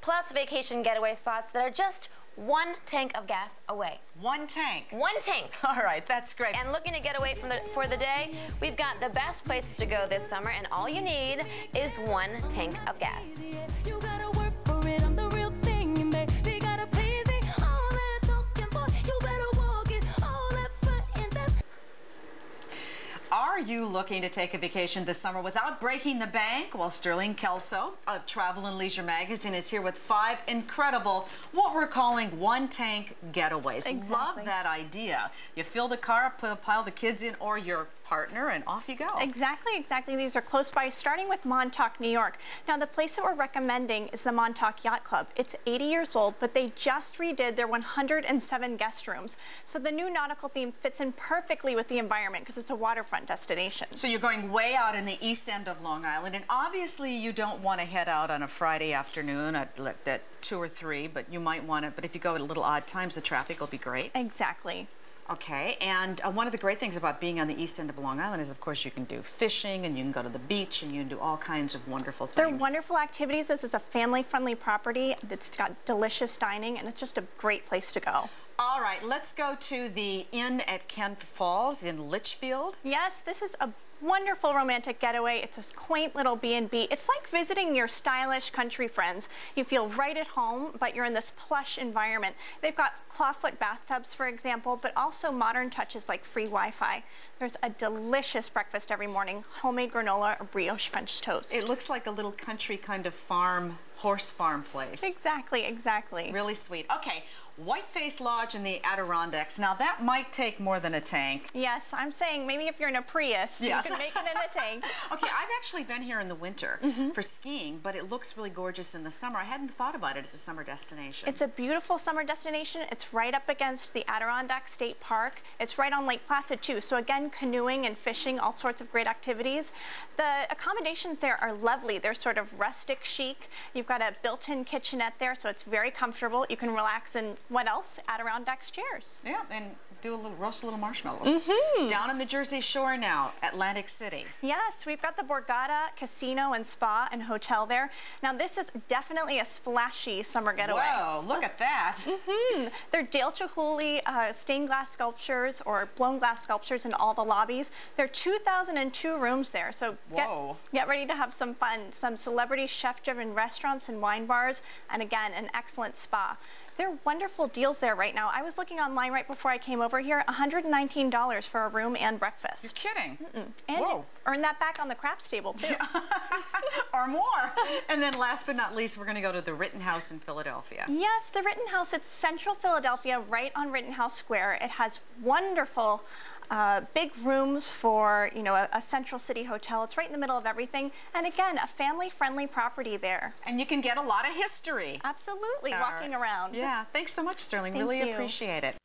Plus vacation getaway spots that are just one tank of gas away. One tank? One tank. All right, that's great. And looking to get away from the, for the day, we've got the best places to go this summer, and all you need is one tank of gas. You looking to take a vacation this summer without breaking the bank? Well, Sterling Kelso of Travel and Leisure Magazine is here with five incredible, what we're calling one-tank getaways. Exactly. Love that idea. You fill the car up, put a pile the kids in, or your partner and off you go. Exactly, exactly. These are close by, starting with Montauk, New York. Now, the place that we're recommending is the Montauk Yacht Club. It's 80 years old, but they just redid their 107 guest rooms. So the new nautical theme fits in perfectly with the environment because it's a waterfront destination. So you're going way out in the east end of Long Island, and obviously you don't want to head out on a Friday afternoon at, at two or three, but you might want to, but if you go at a little odd times, the traffic will be great. Exactly. Okay, and uh, one of the great things about being on the east end of Long Island is, of course, you can do fishing and you can go to the beach and you can do all kinds of wonderful things. They're wonderful activities. This is a family-friendly property that's got delicious dining and it's just a great place to go. All right, let's go to the Inn at Kent Falls in Litchfield. Yes, this is a wonderful romantic getaway. It's a quaint little B&B. It's like visiting your stylish country friends. You feel right at home, but you're in this plush environment. They've got clawfoot bathtubs, for example, but also modern touches like free Wi-Fi. There's a delicious breakfast every morning, homemade granola or brioche French toast. It looks like a little country kind of farm, horse farm place. Exactly, exactly. Really sweet. Okay, Whiteface Lodge in the Adirondacks. Now that might take more than a tank. Yes, I'm saying maybe if you're in a Prius, yes. you can make it in a tank. okay, I've actually been here in the winter mm -hmm. for skiing, but it looks really gorgeous in the summer. I hadn't thought about it as a summer destination. It's a beautiful summer destination. It's right up against the Adirondack State Park. It's right on Lake Placid too. So again, canoeing and fishing, all sorts of great activities. The accommodations there are lovely. They're sort of rustic chic. You've got a built-in kitchenette there, so it's very comfortable. You can relax in what else? Adirondack's chairs. Yeah, and do a little roast a little marshmallow. Mm -hmm. Down on the Jersey Shore now, Atlantic City. Yes, we've got the Borgata Casino and Spa and Hotel there. Now this is definitely a splashy summer getaway. Whoa, look at that. Mm -hmm. They're Dale Chihuly uh, stained glass sculptures or blown glass sculptures in all the lobbies. There are 2,002 rooms there, so get, get ready to have some fun. Some celebrity chef-driven restaurants and wine bars, and again, an excellent spa. There are wonderful deals there right now. I was looking online right before I came over here, $119 for a room and breakfast. You're kidding. Mm -mm. And Whoa. earn that back on the craps table, too. or more. And then last but not least, we're going to go to the Rittenhouse in Philadelphia. Yes, the Rittenhouse. It's central Philadelphia, right on Rittenhouse Square. It has wonderful uh, big rooms for, you know, a, a, central city hotel. It's right in the middle of everything. And again, a family-friendly property there. And you can get a lot of history. Absolutely, walking around. Yeah, thanks so much, Sterling. Thank really you. appreciate it.